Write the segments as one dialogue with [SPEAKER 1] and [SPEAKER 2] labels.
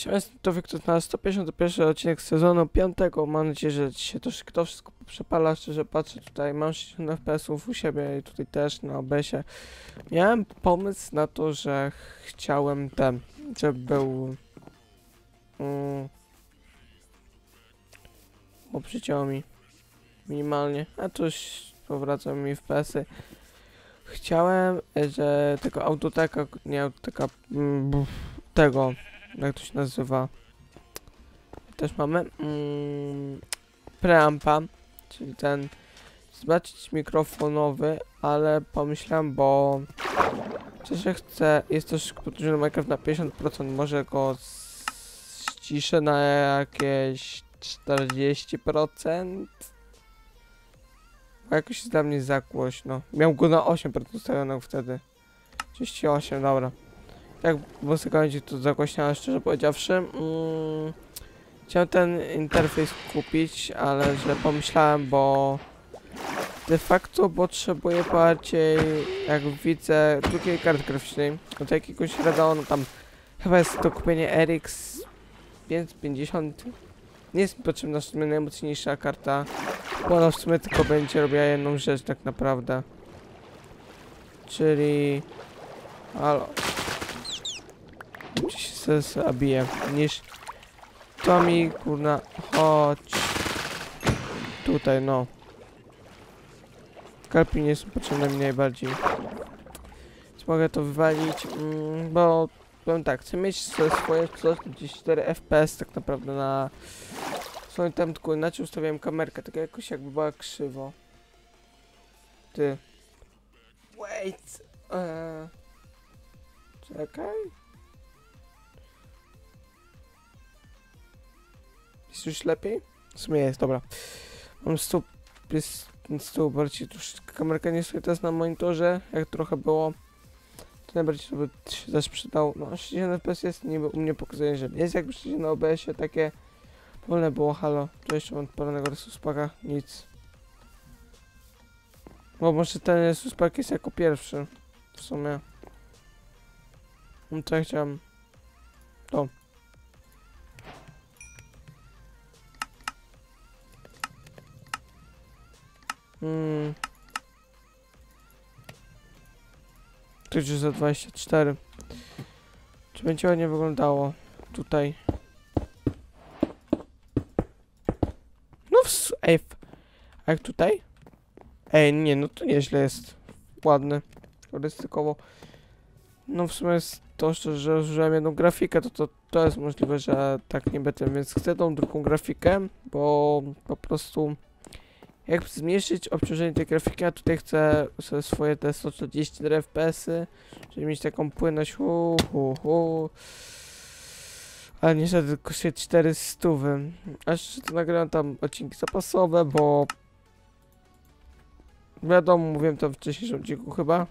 [SPEAKER 1] Siema, to Wiktor na 151 odcinek sezonu 5. Mam nadzieję, że się to, to wszystko przepala. Szczerze patrzę tutaj, mam 60 FPS-ów u siebie i tutaj też na OBS-ie. Miałem pomysł na to, że chciałem ten, żeby był... Mm, bo przycięło mi minimalnie, a tu już mi FPS-y. Chciałem, że tego autoteka, nie autoteka, mm, tego, jak to się nazywa. Też mamy mm, preampa, czyli ten zobaczyć mikrofonowy, ale pomyślałem, bo szczerze chcę, jest też podróżny Minecraft na 50%, może go ściszę na jakieś 40%. Bo jakoś jest dla mnie za głośno. Miał go na 8% ustawionego wtedy. 38, dobra. Tak, muzyka będzie tu zagłośniała, szczerze powiedziawszy. Mm, chciałem ten interfejs kupić, ale źle pomyślałem, bo de facto potrzebuję bardziej, jak widzę, drugiej karty graficznej. Od jakiegoś Radeonu tam chyba jest to kupienie RX 550. Nie jest mi potrzebna w sumie najmocniejsza karta, bo ona w sumie tylko będzie robiła jedną rzecz tak naprawdę. Czyli... Halo. Czy się zabije niż? To mi kurna chodź. Tutaj no. Karpi nie są potrzebne mi najbardziej. Więc mogę to wywalić mm, bo powiem tak chcę mieć swoje 144 fps tak naprawdę na swoim tam inaczej ustawiałem kamerkę tak jakoś jakby była krzywo. Ty. Wait. Eee. czekaj Jest już lepiej? W sumie jest, dobra. Mam stóp, jest stół bardziej, już kamerka nie stoi teraz na monitorze, jak trochę było. To najbardziej to by się też przydał. No, 60 FPS jest niby u mnie pokazuje, że jest jakby 60 na OBS-ie, takie wolne było, halo. To jeszcze mam odpalonego resuspaka, nic. Bo może ten resuspak jest jako pierwszy, w sumie. No to ja chciałem. To. Hmm. Tu już za 24. Czy będzie ładnie wyglądało tutaj? No w ej, a jak tutaj? Ej, nie, no to nieźle jest. Ładny. Turystykowo. No w sumie jest to, że użyłem jedną grafikę, to, to to jest możliwe, że tak nie będę, więc chcę tą drugą grafikę, bo po prostu jak zmniejszyć obciążenie tej grafiki, a tutaj chcę sobie swoje te 144 FPS-y, żeby mieć taką płynność, hu, hu, hu. Ale niestety tylko się 400. A jeszcze to nagrałem tam odcinki zapasowe, bo wiadomo, mówiłem to w wcześniejszym odcinku chyba.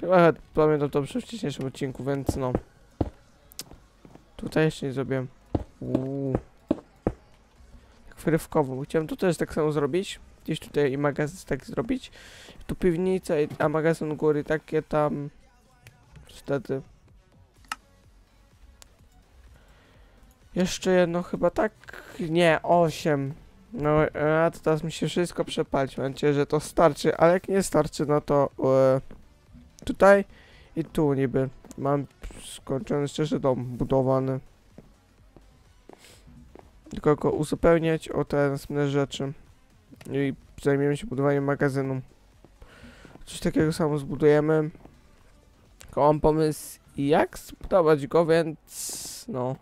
[SPEAKER 1] Chyba pamiętam to przy wcześniejszym odcinku, więc no. Tutaj jeszcze nie zrobiłem. Uuu. Tak wyrywkowo. Chciałem tu też tak samo zrobić gdzieś tutaj i magazyn tak zrobić. Tu piwnica, a magazyn góry takie tam wtedy. Jeszcze jedno chyba tak? Nie, osiem. No, a to teraz mi się wszystko przepalić. Mam nadzieję, że to starczy, ale jak nie starczy, no to e, tutaj i tu niby mam skończony szczerze dom budowany. Tylko go uzupełniać o te następne rzeczy i zajmiemy się budowaniem magazynu. Coś takiego samo zbudujemy. Tylko mam pomysł jak zbudować go, więc no.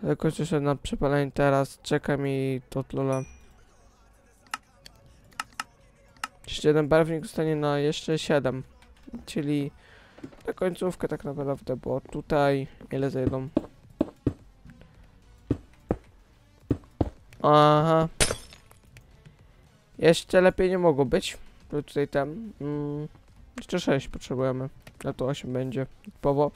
[SPEAKER 1] Tylko jeszcze na przepalenie teraz. Czeka mi to tlole. Jeszcze jeden barwnik zostanie na jeszcze 7. Czyli na końcówkę tak naprawdę, bo tutaj ile zejdą? Aha. Jeszcze lepiej nie mogło być. Tutaj tam. Mm, jeszcze 6 potrzebujemy. Na to 8 będzie. Typowo.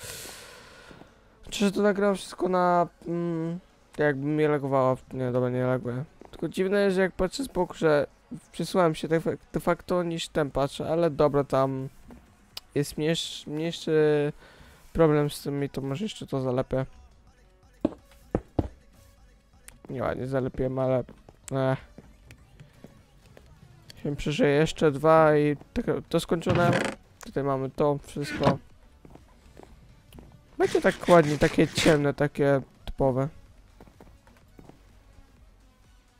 [SPEAKER 1] Czy to nagrałem wszystko na. Mm, jakby mnie lagowało. Nie, dobra, nie laguje. Tylko dziwne jest, że jak patrzę z boku, że przesuwałem się de, de facto niż ten patrzę, ale dobra, tam jest mniejszy, mniejszy problem z tymi, to może jeszcze to zalepię. Nie ładnie zalepiłem, ale... Ech. Się przeżyję jeszcze dwa i tak, to skończone. Tutaj mamy to wszystko. Będzie tak ładnie, takie ciemne, takie typowe.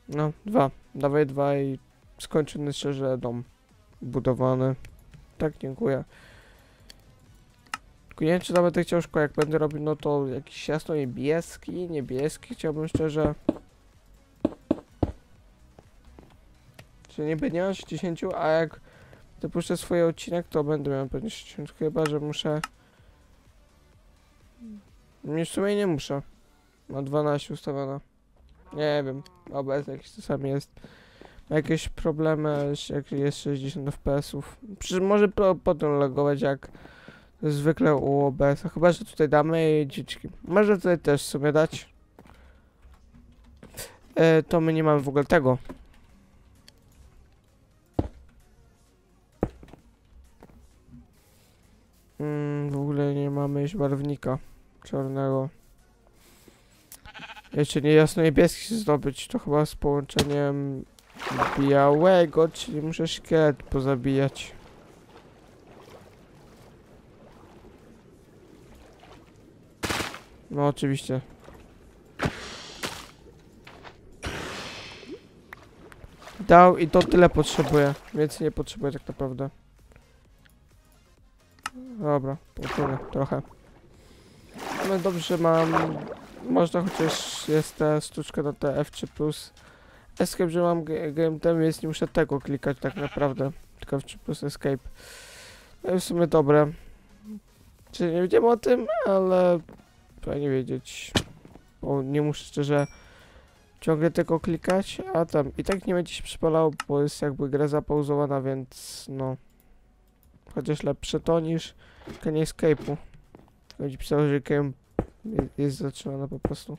[SPEAKER 1] No, dwa. Dawaj dwa i skończymy szczerze dom budowany. Tak, dziękuję. Tylko nie wiem, czy nawet chciał szkołę, jak będę robił, no to jakiś jasno niebieski, niebieski chciałbym szczerze. Czy niby nie mam 60, a jak dopuszczę swój odcinek, to będę miał pewnie 60, chyba, że muszę... Nie, w sumie nie muszę. Ma 12 ustawione. Nie wiem, obecnie jakiś czasami jest. Ma jakieś problemy, jak jest 60 fps-ów. Przecież może po, potem logować jak zwykle u OBS, -a. chyba że tutaj damy dziczki. Może tutaj też sobie dać. E, to my nie mamy w ogóle tego. Mm, w ogóle nie mamy już barwnika czarnego. Jeszcze nie jasno niebieski zdobyć, to chyba z połączeniem białego, czyli muszę szkielet pozabijać. No oczywiście. Dał i to tyle potrzebuję. Więcej nie potrzebuję tak naprawdę. Dobra, potnę trochę. No dobrze, mam... Można chociaż jest ta sztuczka na te F3+. Escape, że mam game time, więc nie muszę tego klikać tak naprawdę. Tylko F3 plus escape. No w sumie dobre. Czyli nie wiedziałem o tym, ale fajnie wiedzieć. Bo nie muszę szczerze ciągle tego klikać, a tam i tak nie będzie się przypalało, bo jest jakby gra zapauzowana, więc no. Chociaż lepsze to niż klikanie escape'u. Będzie pisało, że game je- jest zatrzymana po prostu.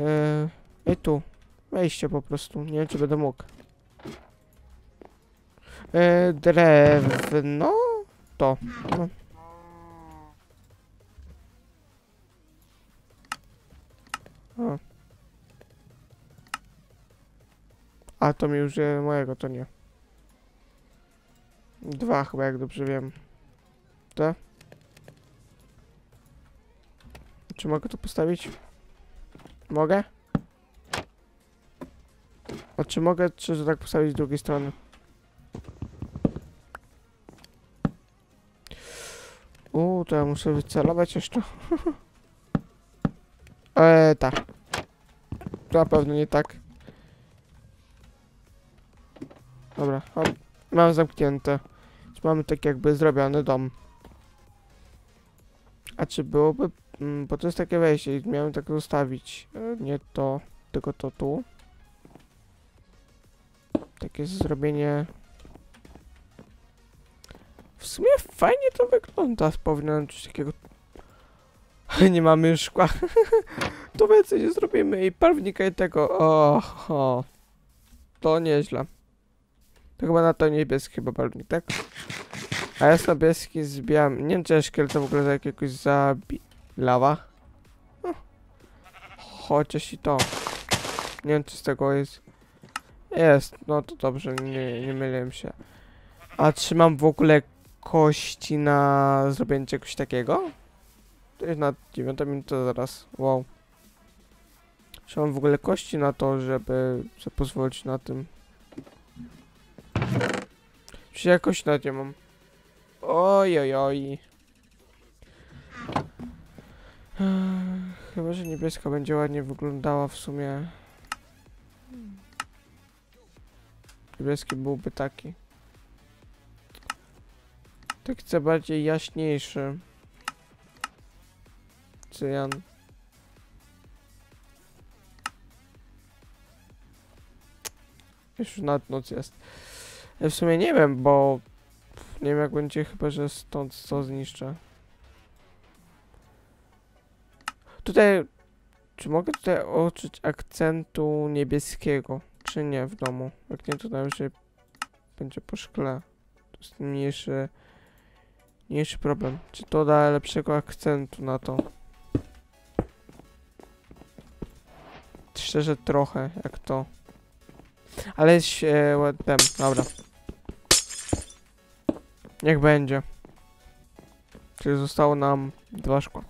[SPEAKER 1] Eee, I tu. Wejście po prostu. Nie wiem, czy będę mógł. E, drewno? To. No. O. A to mi użyje mojego, to nie. Dwa chyba, jak dobrze wiem. Te? Czy mogę to postawić? Mogę? A czy mogę, czy to tak postawić z drugiej strony? Uuu, to ja muszę wycelować jeszcze. Eee, tak. To na pewno nie tak. Dobra, hop. Mam zamknięte. Mamy tak jakby zrobiony dom. A czy byłoby... Mm, bo to jest takie wejście i miałem tak zostawić. E, nie to, tylko to tu. Takie zrobienie... W sumie fajnie to wygląda. Powinienem coś takiego... nie mamy już szkła. to więcej nie zrobimy i barwnika i tego. O, o. To nieźle. To chyba na to niebieski chyba barwnik, tak? A jest niebieski z białym. Nie wiem czy ja szkieleta w ogóle za jakiegoś zabi... Lawa? No. Chociaż i to. Nie wiem czy z tego jest. Jest, no to dobrze, nie, nie myliłem się. A czy mam w ogóle kości na zrobienie czegoś takiego? To jest na 9 minutę zaraz. Wow. Czy mam w ogóle kości na to, żeby sobie pozwolić na tym? Czy jakoś nawet nie mam? Oj, oj, oj. Chyba, że niebieska będzie ładnie wyglądała w sumie. Niebieski byłby taki. Tak chcę bardziej jaśniejszy. Cyjan. Już nad noc jest. Ja w sumie nie wiem, bo nie wiem jak będzie, chyba że stąd co zniszczę. Tutaj, czy mogę tutaj użyć akcentu niebieskiego, czy nie w domu? Jak nie, to najwyżej będzie po szkle. To jest mniejszy, Mniejszy problem. Czy to da lepszego akcentu na to? Szczerze trochę, jak to. Ale jest się ładem, dobra. Niech będzie. Czyli zostało nam dwa szkła.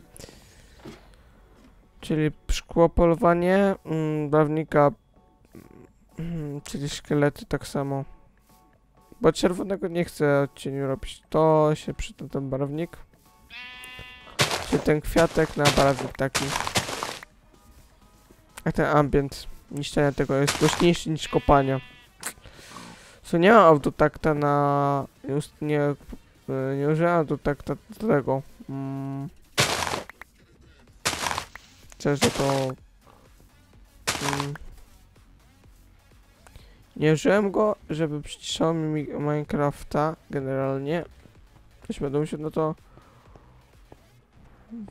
[SPEAKER 1] Czyli szkło polowanie, mm, bawnika, mm, czyli szkielety tak samo. Bo czerwonego nie chcę odcieniu robić. To się przyda ten barwnik. Czy ten kwiatek na barwnik taki. A ten ambient niszczenia tego jest głośniejszy niż kopania. Co nie ma autotakta na... Just nie... e, Nie użyłem autotakta do tego. Mm. Szczerze to... Mm. Nie użyłem go, żeby przyciszało mi mi- Minecrafta generalnie. Jeśli będę musiał, no to...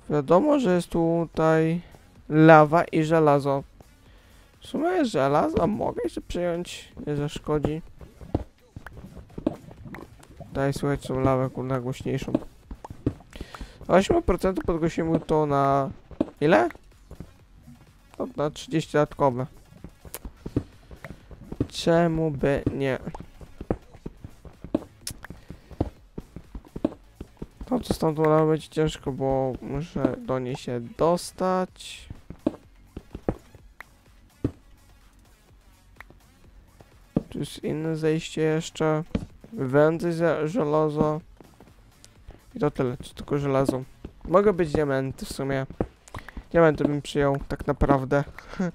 [SPEAKER 1] Wiadomo, że jest tutaj lawa i żelazo. W sumie żelazo mogę jeszcze przyjąć, nie zaszkodzi. Daj słuchać tą lawę kurna głośniejszą. 8% podgłosimy to na... ile? No, na 30 dodatkowe. Czemu by nie? No to stąd może być ciężko, bo muszę do niej się dostać. Tu jest inne zejście jeszcze. Wędy żelazo. I to tyle, czy tylko żelazo. Mogą być diamenty w sumie. Diamenty bym przyjął, tak naprawdę.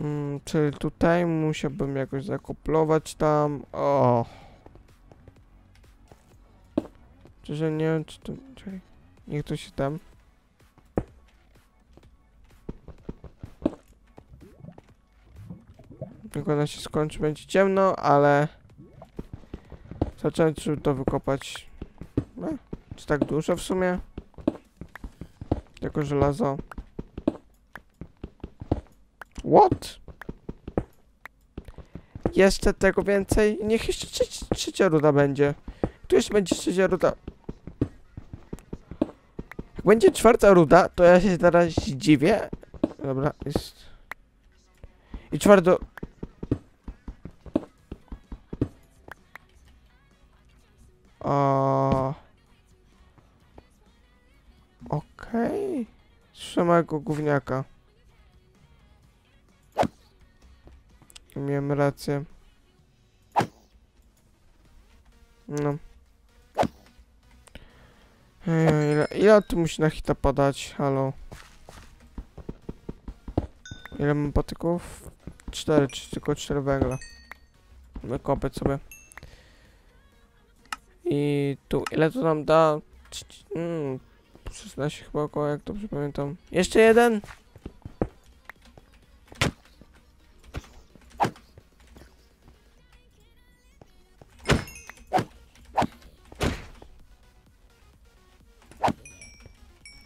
[SPEAKER 1] Mm, czyli tutaj musiałbym jakoś zakoplować tam. O. Czyże nie wiem, czy to. Czekaj. Niech to się tam. Jak ona się skończy, będzie ciemno, ale. Zacząłem to wykopać. No, czy tak dużo w sumie? Jako żelazo. What? Jeszcze tego więcej? Niech jeszcze trzecia, trzecia ruda będzie. Tu jeszcze będzie trzecia ruda. Jak będzie czwarta ruda, to ja się teraz dziwię. Dobra, jest. I czwarto. O. Okej. Słyszę małego gówniaka. Miałem rację. No. Ej, ile, ile tu musi na hita podać? Halo. Ile mam patyków? Cztery, czy tylko cztery węgla. Wykopię sobie. I tu, ile to nam da? Mm, 16 chyba około, jak dobrze pamiętam. Jeszcze jeden?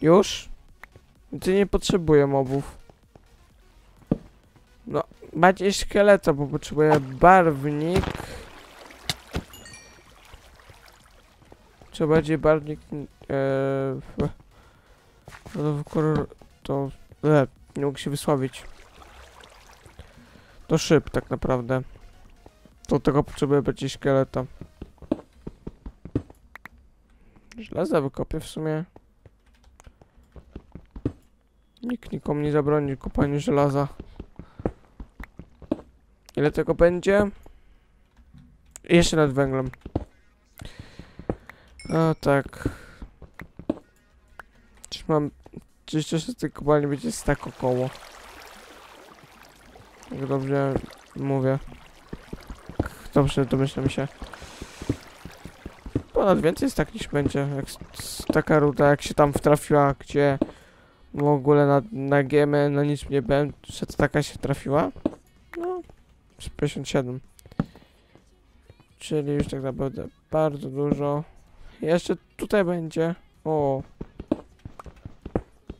[SPEAKER 1] Już? Ty nie potrzebuję mobów. No, bardziej szkieleta, bo potrzebuję barwnik. Trzeba bardziej barwnik... Eee, w- no to, e, nie mógł się wysławić. To szyb tak naprawdę. Do tego potrzebuję bardziej szkieleta. Żelaza wykopię w sumie. Nikt nikomu nie zabroni kopania żelaza. Ile tego będzie? Jeszcze nad węglem. O tak. Czy mam... Czy jeszcze tej kopalni będzie tak około? Jak dobrze mówię. Dobrze, domyślam się. Ponad więcej jest tak niż będzie. Jak taka ruda, jak się tam wtrafiła, gdzie w ogóle na, na GM na nic nie byłem, że taka się trafiła. No, z 57. Czyli już tak naprawdę bardzo dużo. Jeszcze tutaj będzie. O.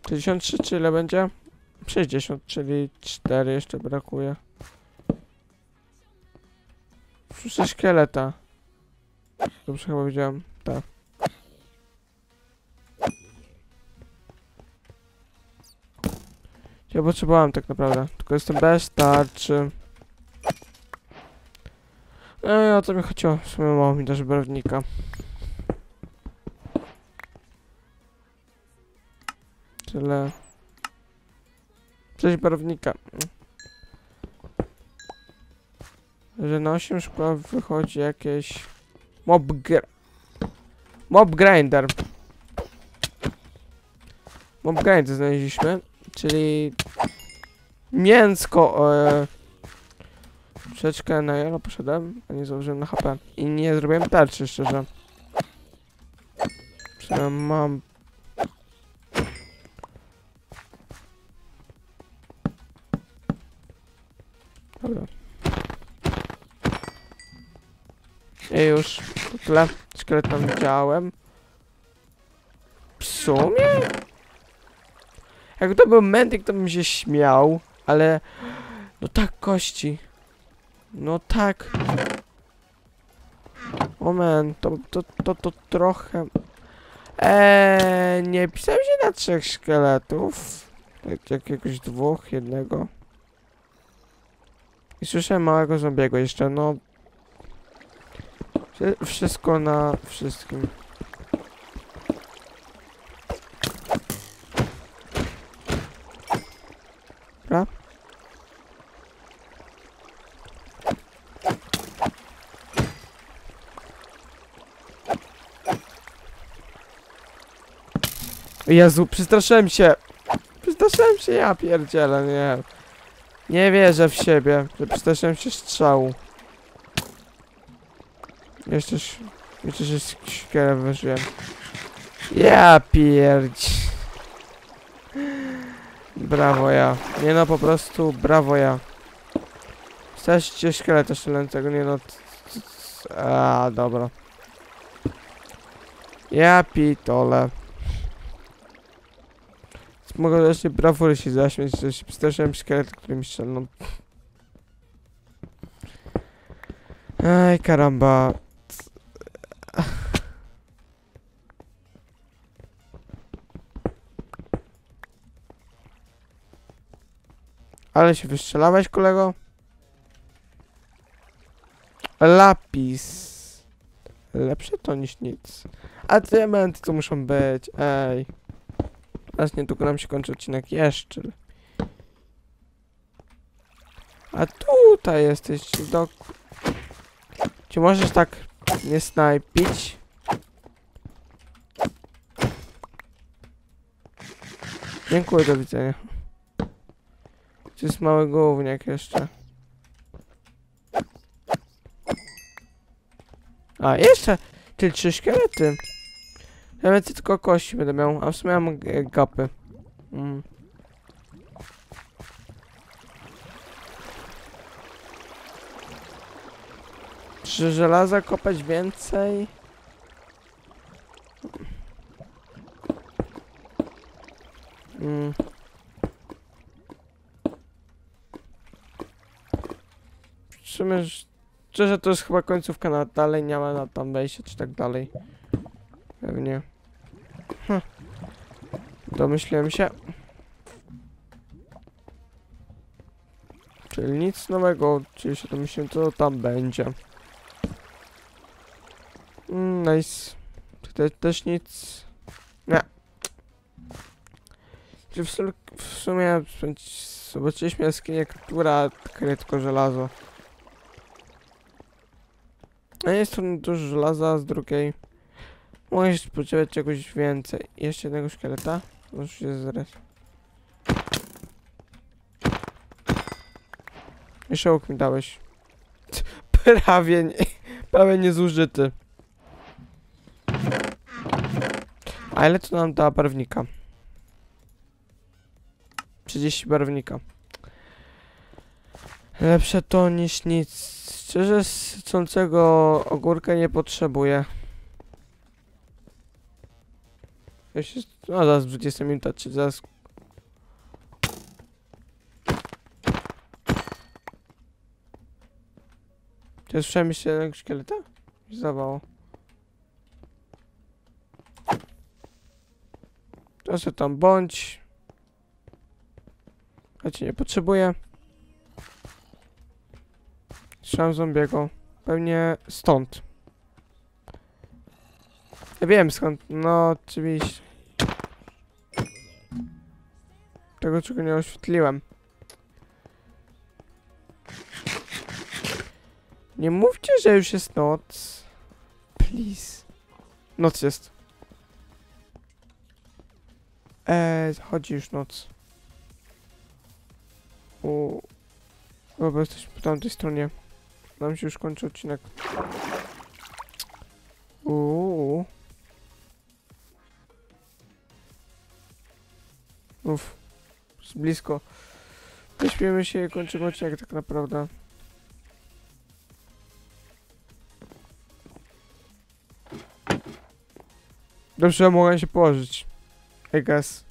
[SPEAKER 1] 63 czy ile będzie? 60, czyli 4 jeszcze brakuje. Słyszę szkieleta. Dobrze chyba widziałem. Tak. Ja potrzebowałem tak naprawdę. Tylko jestem bez tarczy. No i o to mi chodziło. W sumie mało mi też barwnika. Tyle. Coś barwnika. Że na 8 szkła wychodzi jakieś... Mob gr... Mob grinder. Mob grinder znaleźliśmy. Czyli... Mięsko... E... Troszeczkę na jelo poszedłem, a nie założyłem na HP. I nie zrobiłem tarczy, szczerze. Czy mam... Dobra. I już. Tyle. Szkielet widziałem. W sumie? Jak to był mentik, to bym się śmiał, ale... No tak, kości. No tak. Moment, to, to, to, to trochę... Eee, nie pisałem się na trzech szkieletów. Jak, jakiegoś dwóch, jednego. I słyszałem małego zombiego jeszcze, no... Wszy- Wszystko na wszystkim. Dobra. Jezu, przestraszyłem się. Przestraszyłem się, ja pierdzielę, nie. Nie wierzę w siebie, że przestraszyłem się strzału. Jeszcze, jeszcze się szkielę wyżyłem. Ja pierdź. Brawo ja. Nie no, po prostu brawo ja. Stać szkieleta strzelającego, nie no. A, dobra. Ja pitole. Mogę właśnie brawury się zaśmiać, że się przestraszyłem szkielet, który mi strzelną. Aj, karamba. Ale się wystrzelałeś, kolego? Lapis. Lepsze to niż nic. A diamenty to muszą być, ej. Teraz niedługo nam się kończy odcinek jeszcze. A tutaj jesteś, dok... Czy możesz tak nie snajpić? Dziękuję, do widzenia. To jest mały główniak jeszcze. A, jeszcze! Ty trzy szkielety. Ja więcej tylko kości będę miał, a w sumie mam e, gapy. Mm. Czy żelaza kopać więcej? Mm. W sumie, szczerze, to jest chyba końcówka na dalej, nie ma na tam wejścia, czy tak dalej. Pewnie. Domyśliłem się. Czyli nic nowego, czyli się domyśliłem, co tam będzie. Mm, nice. Tutaj też nic. Nie. Czy w, w sumie zobaczyliśmy jaskinię, która kryje tylko żelazo. A jest tu dużo żelaza, z drugiej mogę się spodziewać czegoś więcej. Jeszcze jednego szkieleta? Może się zres. Jeszcze łuk mi dałeś. Prawie nie, prawie niezużyty. A ile to nam da barwnika? 30 barwnika. Lepsze to niż nic. Szczerze, sycącego ogórka nie potrzebuję. Jeszcze, no zaraz 20 minuta, czy zaraz... Czy słyszałem jeszcze jednego szkieleta? Zawało. To tam bądź. Ja nie potrzebuję. Strzałem zombiego. Pewnie stąd. Ja wiem skąd. No, oczywiście. Tego, czego nie oświetliłem. Nie mówcie, że już jest noc. Please. Noc jest. Eee, chodzi już noc. U. Dobra, jesteśmy po tamtej stronie. Nam się już kończy odcinek. Uuu. Uff. Blisko. Wyśpiemy się kończymy odcinek tak naprawdę. Dobrze, mogę się położyć. I guess.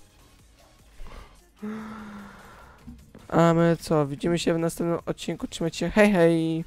[SPEAKER 1] A my co? Widzimy się w następnym odcinku. Trzymajcie się. Hej, hej!